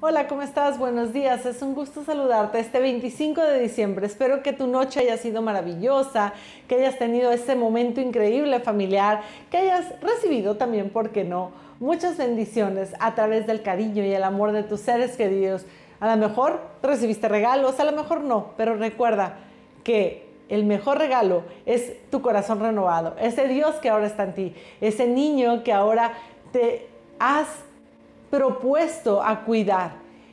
Hola, ¿cómo estás? Buenos días. Es un gusto saludarte este 25 de diciembre. Espero que tu noche haya sido maravillosa, que hayas tenido ese momento increíble familiar, que hayas recibido también, ¿por qué no? Muchas bendiciones a través del cariño y el amor de tus seres queridos. A lo mejor recibiste regalos, a lo mejor no, pero recuerda que el mejor regalo es tu corazón renovado, ese Dios que ahora está en ti, ese niño que ahora te has propuesto a cuidar.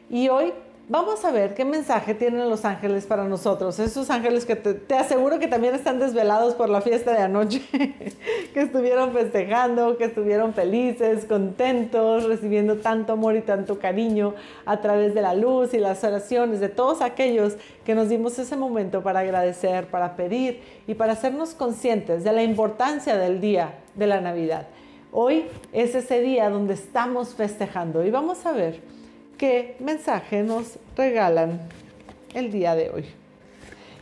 Y hoy vamos a ver qué mensaje tienen los ángeles para nosotros. Esos ángeles que te, aseguro que también están desvelados por la fiesta de anoche, que estuvieron festejando, que estuvieron felices, contentos, recibiendo tanto amor y tanto cariño a través de la luz y las oraciones de todos aquellos que nos dimos ese momento para agradecer, para pedir y para hacernos conscientes de la importancia del día de la Navidad. Hoy es ese día donde estamos festejando y vamos a ver qué mensaje nos regalan el día de hoy.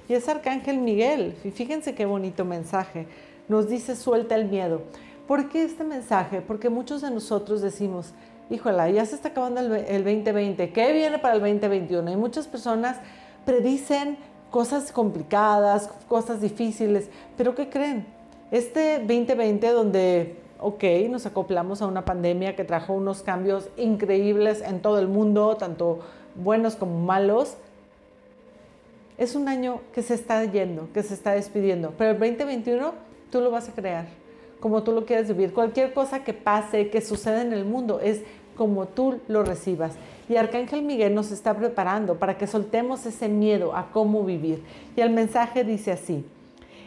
Y es Arcángel Miguel, y fíjense qué bonito mensaje. Nos dice suelta el miedo. ¿Por qué este mensaje? Porque muchos de nosotros decimos, híjola, ya se está acabando el, 2020, ¿qué viene para el 2021? Y muchas personas predicen cosas complicadas, cosas difíciles, pero ¿qué creen? Este 2020 donde ok, nos acoplamos a una pandemia que trajo unos cambios increíbles en todo el mundo, tanto buenos como malos. Es un año que se está yendo, que se está despidiendo, pero el 2021 tú lo vas a crear como tú lo quieres vivir. Cualquier cosa que pase, que suceda en el mundo, es como tú lo recibas. Y Arcángel Miguel nos está preparando para que soltemos ese miedo a cómo vivir. Y el mensaje dice así,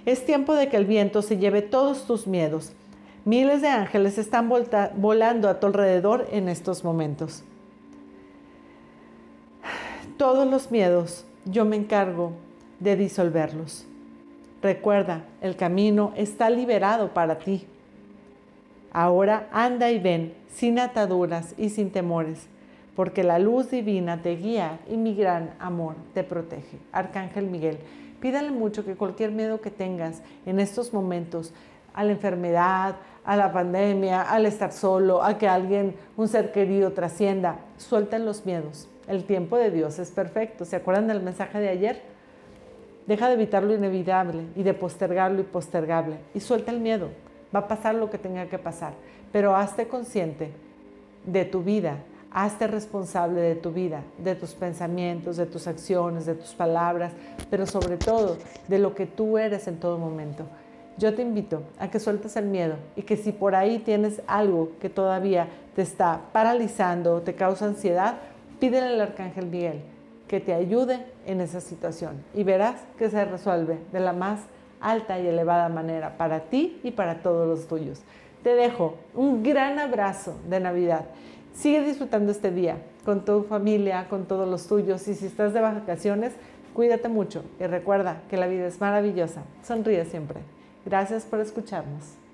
es tiempo de que el viento se lleve todos tus miedos Miles de ángeles están volando a tu alrededor en estos momentos. Todos los miedos, yo me encargo de disolverlos. Recuerda, el camino está liberado para ti. Ahora anda y ven, sin ataduras y sin temores, porque la luz divina te guía y mi gran amor te protege. Arcángel Miguel, pídale mucho que cualquier miedo que tengas en estos momentos, a la enfermedad, a la pandemia, al estar solo, a que alguien, un ser querido, trascienda. Suelten los miedos. El tiempo de Dios es perfecto. ¿Se acuerdan del mensaje de ayer? Deja de evitar lo inevitable y de postergar lo impostergable. Y suelta el miedo. Va a pasar lo que tenga que pasar. Pero hazte consciente de tu vida. Hazte responsable de tu vida, de tus pensamientos, de tus acciones, de tus palabras, pero sobre todo de lo que tú eres en todo momento. Yo te invito a que sueltes el miedo y que si por ahí tienes algo que todavía te está paralizando o te causa ansiedad, pídele al Arcángel Miguel que te ayude en esa situación y verás que se resuelve de la más alta y elevada manera para ti y para todos los tuyos. Te dejo un gran abrazo de Navidad. Sigue disfrutando este día con tu familia, con todos los tuyos y si estás de vacaciones, cuídate mucho y recuerda que la vida es maravillosa. Sonríe siempre. Gracias por escucharnos.